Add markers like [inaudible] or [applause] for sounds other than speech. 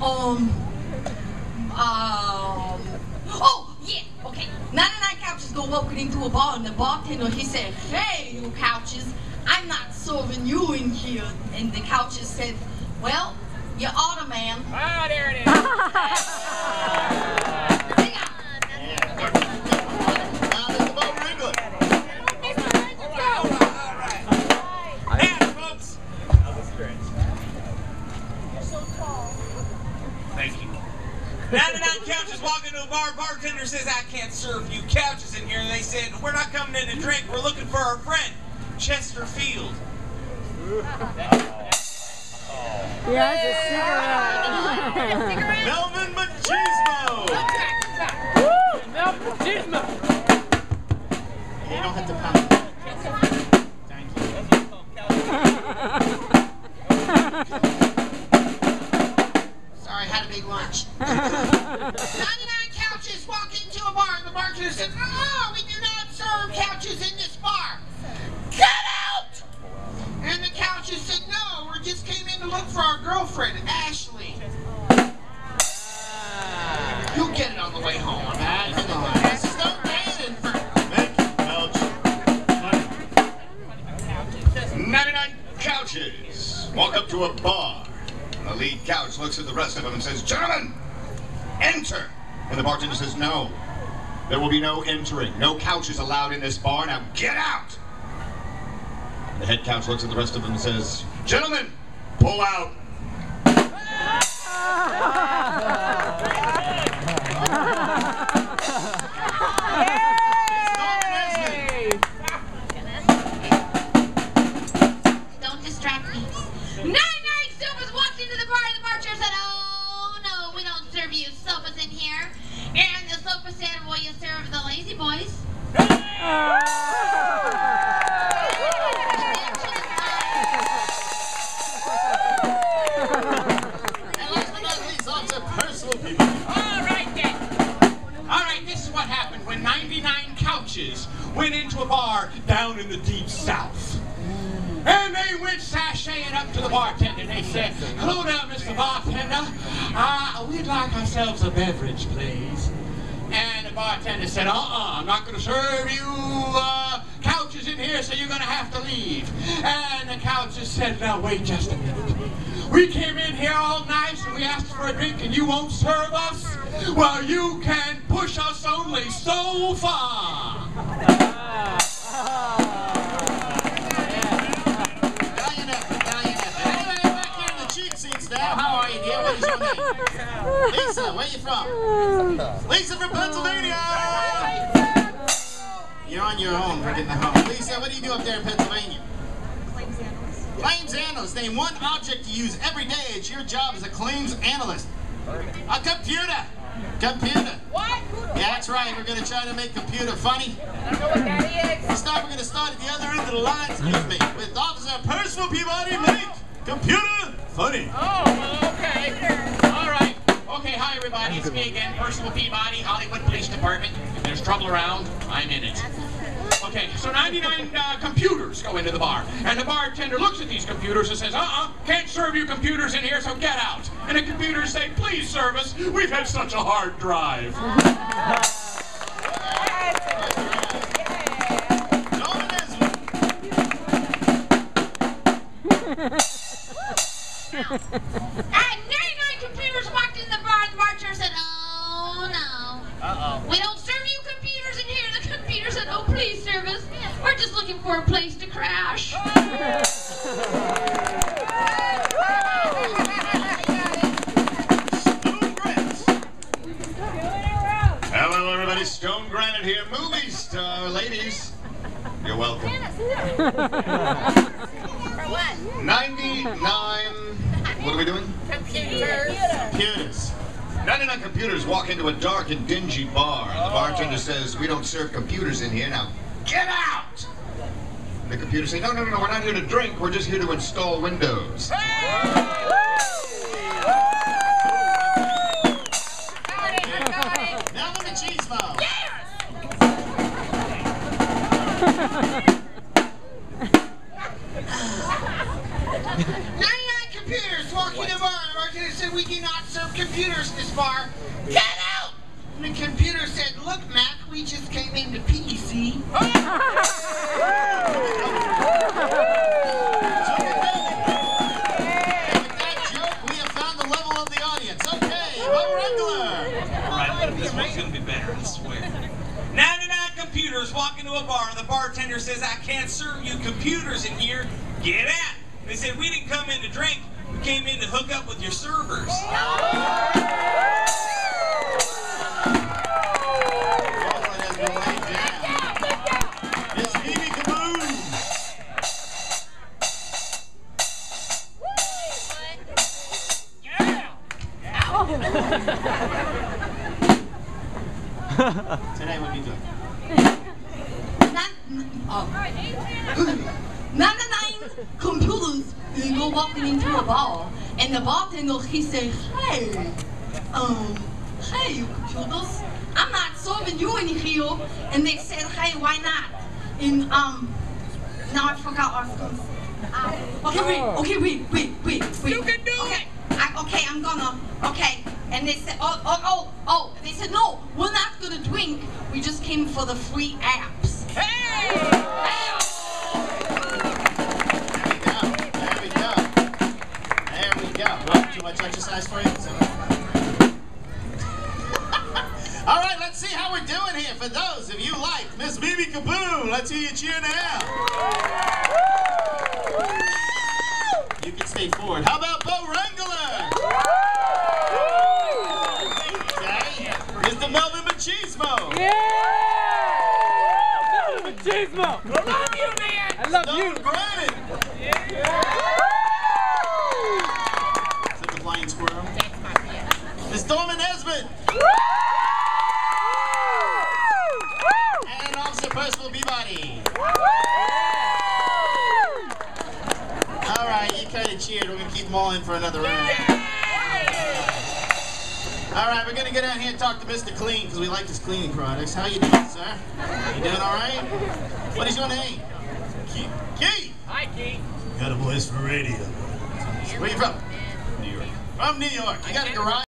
Um, um, oh, yeah, okay. 99 couches go walking into a bar and the bartender, he said, hey, you couches, I'm not serving you in here. And the couches said, well, you oughta, man. Ah, there it is. [laughs] 99 couches walk into a bar. Bartender says, I can't serve you couches in here. And they said, We're not coming in to drink. We're looking for our friend, Chester Field. Yeah, it's a cigarette. Melvin Macheezmo. You don't have to pound. Thank you. [laughs] Sorry, had lunch. [laughs] 99 couches walk into a bar and the bartender said, oh, uh-huh, we do not serve couches in this bar. Get out! And the couches said, no, we just came in to look for our girlfriend, Ashley. You'll get it on the way home. That's fine. This is no for... Thank you, Melch. 99 couches walk up to a bar. The lead couch looks at the rest of them and says, Gentlemen, enter. And the bartender says, No. There will be no entering. No couches allowed in this bar. Now get out. And the head couch looks at the rest of them and says, Gentlemen, pull out. Don't distract me. 99 sofas walked into the bar and the bartender said, oh, no, we don't serve you sofas in here. And the sofa said, well, you serve the lazy boys. And last but not least, on to personal people. All right, then. All right, this is what happened when 99 couches went into a bar down in the deep south. And sashaying up to the bartender. They said, Hello there, Mr. Bartender. Uh, we'd like ourselves a beverage, please. And the bartender said, Uh-uh, I'm not going to serve you uh, couches in here, so you're going to have to leave. And the couches said, Now, wait just a minute. We came in here all nice and we asked for a drink and you won't serve us? Well, you can push us only so far. Lisa, where you from? Lisa from Pennsylvania! You're on your own for getting home. Lisa, what do you do up there in Pennsylvania? Claims analyst. Claims analyst. Name one object you use every day. It's your job as a claims analyst. A computer. Computer. What? Yeah, that's right. We're going to try to make computer funny. I don't know what that is. This time we're going to start at the other end of the line, excuse me, with Officer Percival Peabody make computer funny. Oh, well, okay. All right. Okay, hi, everybody. It's me again, Percival Peabody, Hollywood Police Department. If there's trouble around, I'm in it. Okay, so 99 uh, computers go into the bar, and the bartender looks at these computers and says, uh-uh, can't serve you computers in here, so get out. And the computers say, please serve us, we've had such a hard drive. Dorma Nesmond. Looking for a place to crash. Hello, everybody. Stone Granite here. Movie star, ladies. You're welcome. For what? 99. What are we doing? Computers. Computers. 99 computers walk into a dark and dingy bar. The bartender says, We don't serve computers in here. Now, get out! The computer say, No, no, no, no, we're not here to drink. We're just here to install Windows. Now look at Cheesemo. Ninety-nine computers walking the bar. The bartender said, "We do not serve computers this bar. Get out! And the computer said, look, Mac, we just came into PC. Computers walk into a bar, and the bartender says, I can't serve you computers in here. Get out. They said, we didn't come in to drink, we came in to hook up with your servers. Baldwin has been laid down. It's Mimi KaBoom. Today, what are you doing? Ninety-nine computers you go walking into a bar, and the bartender he say, "Hey, um, hey, you computers, I'm not serving you in here." And they said, "Hey, why not?" And um, now I forgot what I was gonna say. Uh, okay, wait, okay, wait, wait, wait, wait. You can do okay. I, okay, I'm gonna. Okay, and they said, "Oh, oh, oh, oh." They said, "No, we're not gonna drink. We just came for the free apps." All right, let's see how we're doing here. For those of you like Miss Mimi KaBoom, let's hear you cheer now. You can stay forward. How about Bo Wrangler? Okay. Mr. Melvin Macheezmo. Yeah! Macheezmo! I love you, man! I love Stone you! Granite. Is that the blind squirrel? Miss Dorma Nesmond. And Officer Percival Peabody. All right, you kind of cheered. We're going to keep them all in for another round. All right, we're going to get out here and talk to Mr. Clean because we like his cleaning products. How you doing, sir? You doing all right? What is your name? Keith. Keith. Hi, Keith. Got a voice for radio. Where you from? New York. From New York. You got a garage?